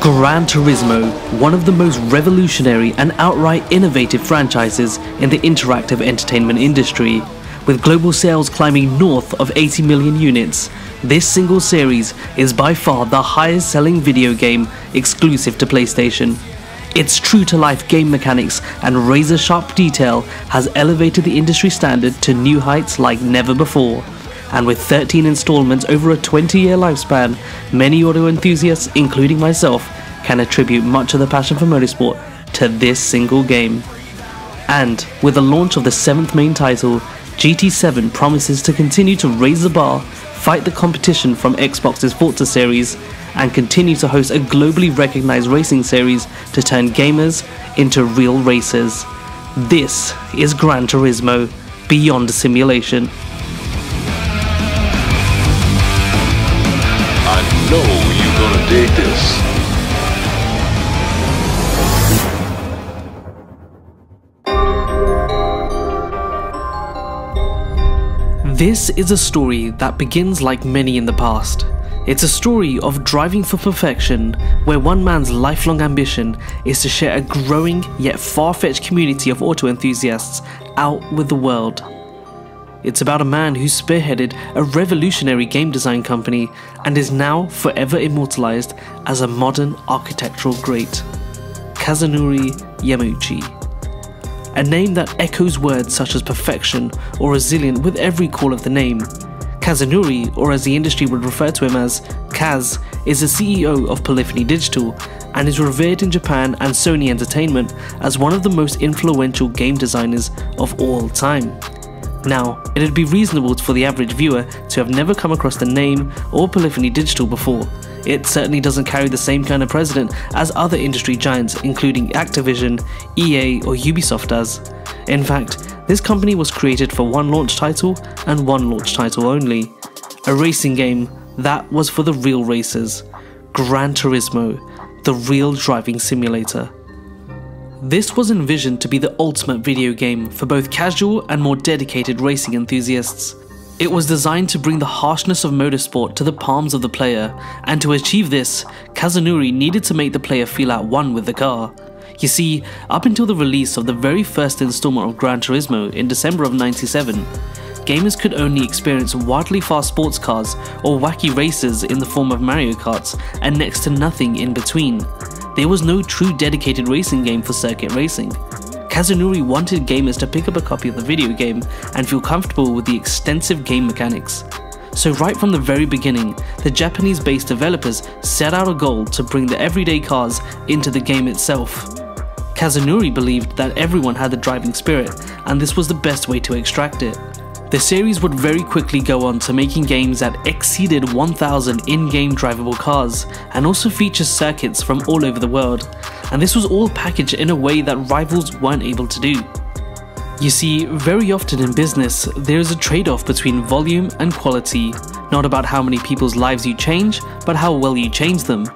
Gran Turismo, one of the most revolutionary and outright innovative franchises in the interactive entertainment industry. With global sales climbing north of 80 million units, this single series is by far the highest selling video game exclusive to PlayStation. Its true to life game mechanics and razor sharp detail has elevated the industry standard to new heights like never before. And with 13 installments over a 20 year lifespan, many auto enthusiasts, including myself, can attribute much of the passion for motorsport to this single game. And with the launch of the seventh main title, GT7 promises to continue to raise the bar, fight the competition from Xbox's Forza series, and continue to host a globally recognized racing series to turn gamers into real racers. This is Gran Turismo Beyond Simulation. I know you're gonna dig this. This is a story that begins like many in the past. It's a story of driving for perfection, where one man's lifelong ambition is to share a growing yet far fetched community of auto enthusiasts out with the world. It's about a man who spearheaded a revolutionary game design company and is now forever immortalized as a modern architectural great Kazunori Yamauchi. A name that echoes words such as perfection or resilient with every call of the name. Kazunori, or as the industry would refer to him as Kaz, is the CEO of Polyphony Digital and is revered in Japan and Sony Entertainment as one of the most influential game designers of all time. Now, it'd be reasonable for the average viewer to have never come across the name or Polyphony Digital before. It certainly doesn't carry the same kind of precedent as other industry giants, including Activision, EA, or Ubisoft does. In fact, this company was created for one launch title and one launch title only a racing game that was for the real racers Gran Turismo, the real driving simulator. This was envisioned to be the ultimate video game for both casual and more dedicated racing enthusiasts. It was designed to bring the harshness of motorsport to the palms of the player, and to achieve this, Kazunori needed to make the player feel at one with the car. You see, up until the release of the very first installment of Gran Turismo in December of 97, gamers could only experience wildly fast sports cars or wacky races in the form of Mario Karts and next to nothing in between. There was no true dedicated racing game for circuit racing. Kazunori wanted gamers to pick up a copy of the video game and feel comfortable with the extensive game mechanics. So right from the very beginning, the Japanese-based developers set out a goal to bring the everyday cars into the game itself. Kazunori believed that everyone had the driving spirit, and this was the best way to extract it. The series would very quickly go on to making games that exceeded 1000 in-game drivable cars, and also feature circuits from all over the world, and this was all packaged in a way that rivals weren't able to do. You see, very often in business, there is a trade off between volume and quality, not about how many people's lives you change, but how well you change them.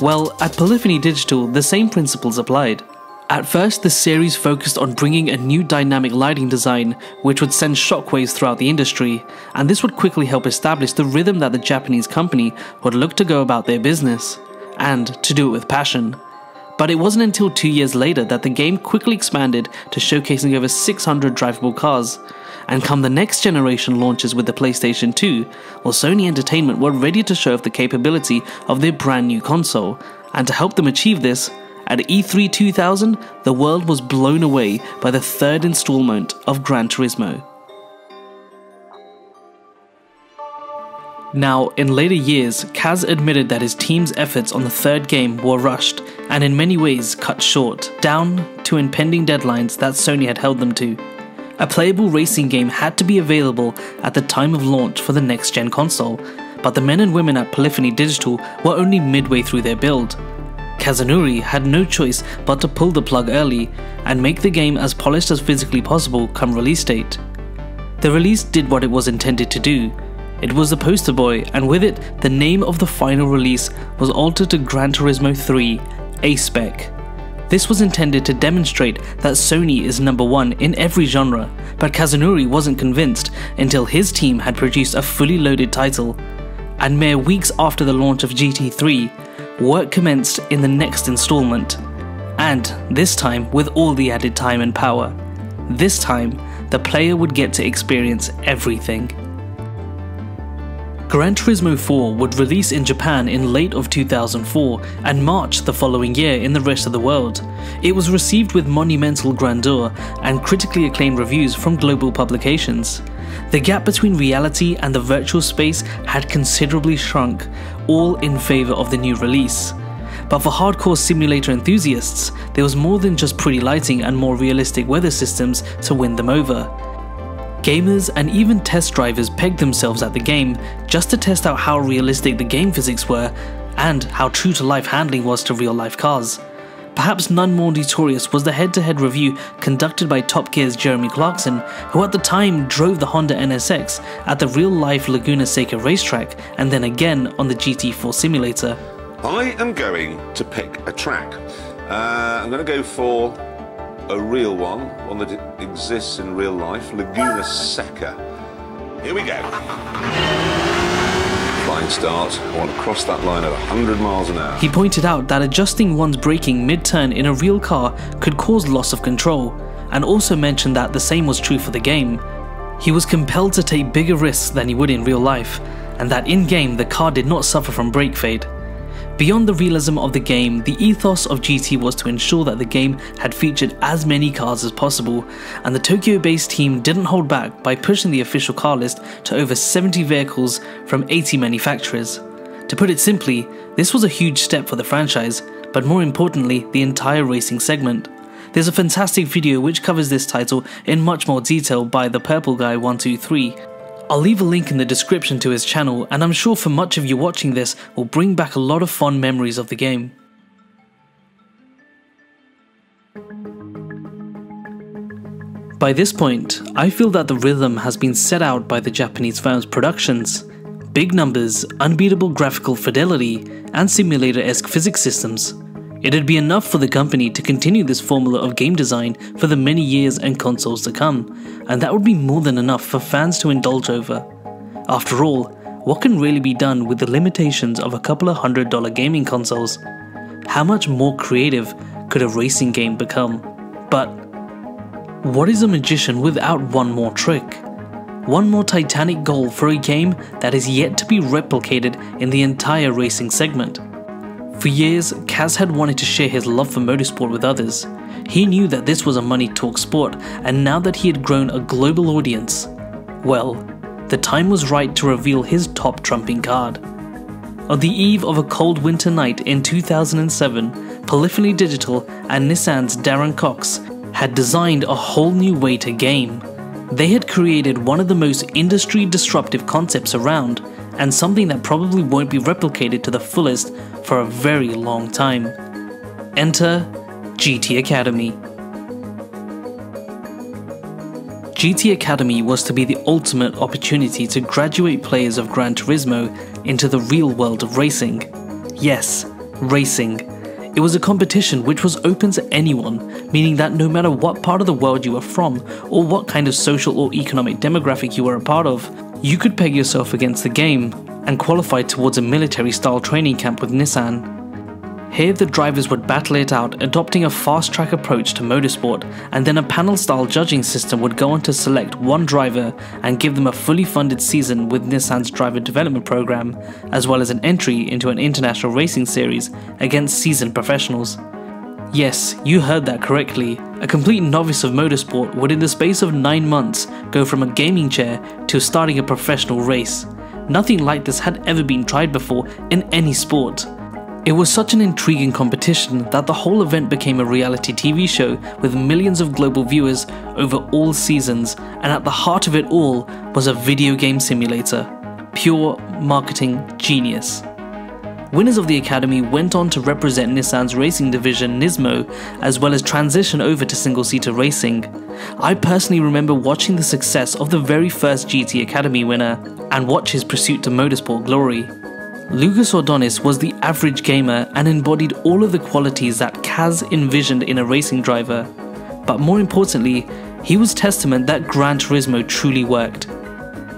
Well, at Polyphony Digital, the same principles applied. At first, the series focused on bringing a new dynamic lighting design, which would send shockwaves throughout the industry, and this would quickly help establish the rhythm that the Japanese company would look to go about their business, and to do it with passion. But it wasn't until two years later that the game quickly expanded to showcasing over 600 drivable cars. And come the next generation launches with the PlayStation 2, well, Sony Entertainment were ready to show off the capability of their brand new console, and to help them achieve this, at E3 2000, the world was blown away by the third installment of Gran Turismo. Now, in later years, Kaz admitted that his team's efforts on the third game were rushed and in many ways cut short, down to impending deadlines that Sony had held them to. A playable racing game had to be available at the time of launch for the next gen console, but the men and women at Polyphony Digital were only midway through their build, Kazunori had no choice but to pull the plug early and make the game as polished as physically possible come release date. The release did what it was intended to do. It was the poster boy, and with it, the name of the final release was altered to Gran Turismo 3 A-Spec. This was intended to demonstrate that Sony is number one in every genre, but Kazunori wasn't convinced until his team had produced a fully loaded title. And mere weeks after the launch of GT3, work commenced in the next installment. And this time with all the added time and power. This time, the player would get to experience everything. Gran Turismo 4 would release in Japan in late of 2004 and March the following year in the rest of the world. It was received with monumental grandeur and critically acclaimed reviews from global publications. The gap between reality and the virtual space had considerably shrunk, all in favour of the new release. But for hardcore simulator enthusiasts, there was more than just pretty lighting and more realistic weather systems to win them over. Gamers and even test drivers pegged themselves at the game just to test out how realistic the game physics were and how true to life handling was to real life cars. Perhaps none more notorious was the head to head review conducted by Top Gear's Jeremy Clarkson, who at the time drove the Honda NSX at the real life Laguna Seca racetrack and then again on the GT4 simulator. I am going to pick a track. Uh, I'm going to go for a real one, one that exists in real life, Laguna Seca. Here we go. Flying start, I want to cross that line at 100 miles an hour. He pointed out that adjusting one's braking mid-turn in a real car could cause loss of control, and also mentioned that the same was true for the game. He was compelled to take bigger risks than he would in real life, and that in-game the car did not suffer from brake fade. Beyond the realism of the game, the ethos of GT was to ensure that the game had featured as many cars as possible, and the Tokyo based team didn't hold back by pushing the official car list to over 70 vehicles from 80 manufacturers. To put it simply, this was a huge step for the franchise, but more importantly, the entire racing segment. There's a fantastic video which covers this title in much more detail by the Purple Guy 123, I'll leave a link in the description to his channel, and I'm sure for much of you watching this will bring back a lot of fond memories of the game. By this point, I feel that the rhythm has been set out by the Japanese firm's productions. Big numbers, unbeatable graphical fidelity, and simulator-esque physics systems. It'd be enough for the company to continue this formula of game design for the many years and consoles to come, and that would be more than enough for fans to indulge over. After all, what can really be done with the limitations of a couple of hundred dollar gaming consoles? How much more creative could a racing game become? But what is a magician without one more trick? One more titanic goal for a game that is yet to be replicated in the entire racing segment. For years, Kaz had wanted to share his love for motorsport with others. He knew that this was a money talk sport, and now that he had grown a global audience, well, the time was right to reveal his top trumping card. On the eve of a cold winter night in 2007, Polyphony Digital and Nissan's Darren Cox had designed a whole new way to game. They had created one of the most industry disruptive concepts around, and something that probably won't be replicated to the fullest for a very long time. Enter GT Academy. GT Academy was to be the ultimate opportunity to graduate players of Gran Turismo into the real world of racing. Yes, racing. It was a competition which was open to anyone, meaning that no matter what part of the world you were from, or what kind of social or economic demographic you were a part of, you could peg yourself against the game and qualified towards a military style training camp with Nissan. Here, the drivers would battle it out, adopting a fast track approach to motorsport, and then a panel style judging system would go on to select one driver and give them a fully funded season with Nissan's driver development program, as well as an entry into an international racing series against seasoned professionals. Yes, you heard that correctly. A complete novice of motorsport would, in the space of 9 months, go from a gaming chair to starting a professional race. Nothing like this had ever been tried before in any sport. It was such an intriguing competition that the whole event became a reality TV show with millions of global viewers over all seasons, and at the heart of it all was a video game simulator. Pure marketing genius. Winners of the Academy went on to represent Nissan's racing division Nismo, as well as transition over to single seater racing. I personally remember watching the success of the very first GT Academy winner and watch his pursuit to motorsport glory. Lucas Ordóñez was the average gamer and embodied all of the qualities that Kaz envisioned in a racing driver. But more importantly, he was testament that Gran Turismo truly worked.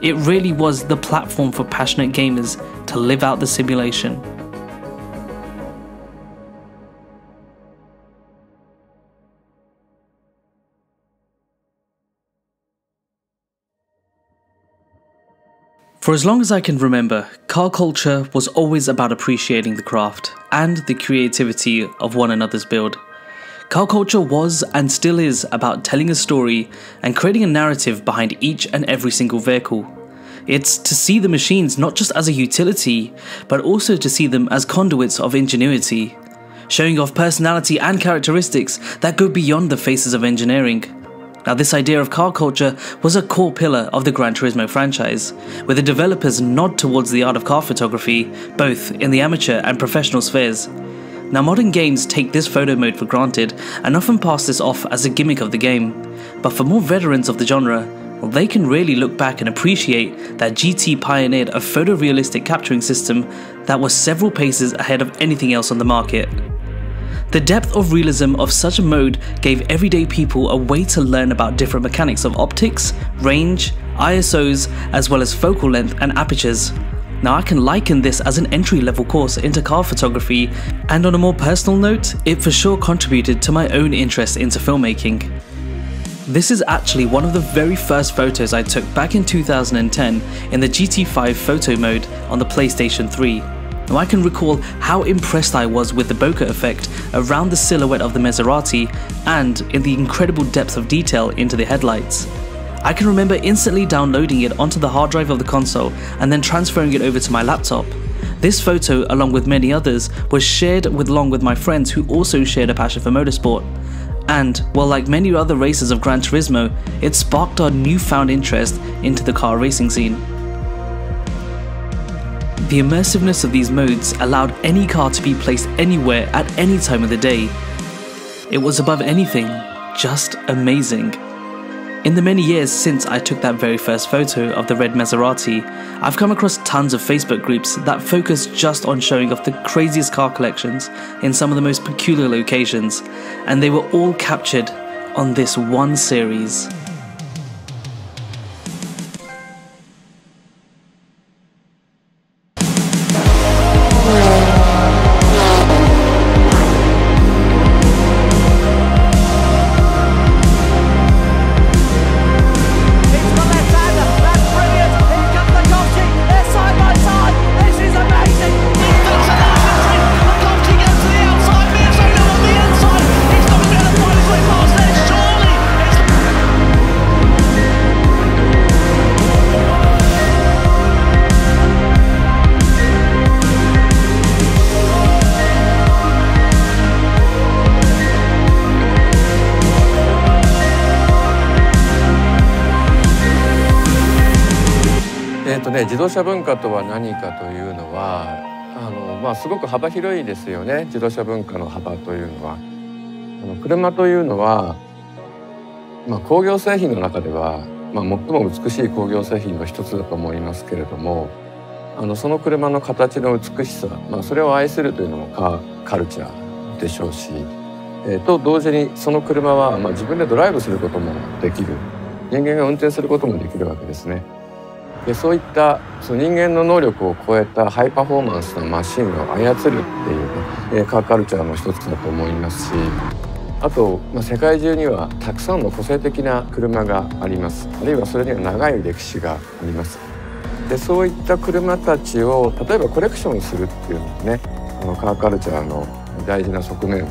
It really was the platform for passionate gamers to live out the simulation. For as long as I can remember, car culture was always about appreciating the craft and the creativity of one another's build. Car culture was and still is about telling a story and creating a narrative behind each and every single vehicle. It's to see the machines not just as a utility, but also to see them as conduits of ingenuity, showing off personality and characteristics that go beyond the faces of engineering. Now, this idea of car culture was a core pillar of the Gran Turismo franchise, where the developers nod towards the art of car photography, both in the amateur and professional spheres. Now, modern games take this photo mode for granted and often pass this off as a gimmick of the game, but for more veterans of the genre, well, they can really look back and appreciate that GT pioneered a photorealistic capturing system that was several paces ahead of anything else on the market. The depth of realism of such a mode gave everyday people a way to learn about different mechanics of optics, range, ISOs, as well as focal length and apertures. Now, I can liken this as an entry level course into car photography, and on a more personal note, it for sure contributed to my own interest into filmmaking. This is actually one of the very first photos I took back in 2010 in the GT5 photo mode on the PlayStation 3. Now I can recall how impressed I was with the bokeh effect around the silhouette of the Maserati and in the incredible depth of detail into the headlights. I can remember instantly downloading it onto the hard drive of the console and then transferring it over to my laptop. This photo, along with many others, was shared with along with my friends who also shared a passion for motorsport. And, well like many other races of Gran Turismo, it sparked our newfound interest into the car racing scene. The immersiveness of these modes allowed any car to be placed anywhere at any time of the day. It was above anything, just amazing. In the many years since I took that very first photo of the red Maserati, I've come across tons of Facebook groups that focus just on showing off the craziest car collections in some of the most peculiar locations, and they were all captured on this one series. 自動車文化とは何かというのはあの、まあ、すごく幅広いですよね自動車文化の幅というのは。あの車というのは、まあ、工業製品の中では、まあ、最も美しい工業製品の一つだと思いますけれどもあのその車の形の美しさ、まあ、それを愛するというのもカカルチャーでしょうし、えー、と同時にその車は、まあ、自分でドライブすることもできる人間が運転することもできるわけですね。でそういったその人間の能力を超えたハイパフォーマンスなマシンを操るっていう、ね、カーカルチャーの一つだと思いますしあと、まあ、世界中にはたくさんの個性的な車があります。あるいはそれには長い歴史があります。でそういった車たちを例えばコレクションするっていうのもねあのカーカルチャーの大事な側面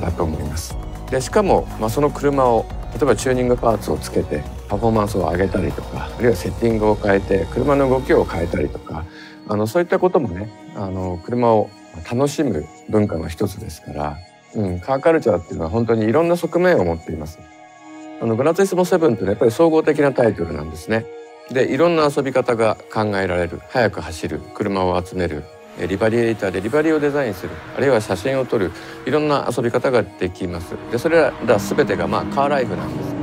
だと思います。でしかも、まあ、その車を例えばチューニングパーツをつけてパフォーマンスを上げたりとかあるいはセッティングを変えて車の動きを変えたりとかあのそういったこともねあの車を楽しむ文化の一つですから、うん、カーカルチャーっていうのは本当にいろんな側面を持っています。あのグラツイスモセブンって、ね、やっぱり総合的なタイトルなんですね。でいろんな遊び方が考えられる速く走る車を集めるリバリエーターでリバリーをデザインする。あるいは写真を撮る。いろんな遊び方ができます。でそれら全てがまあカーライフなんです。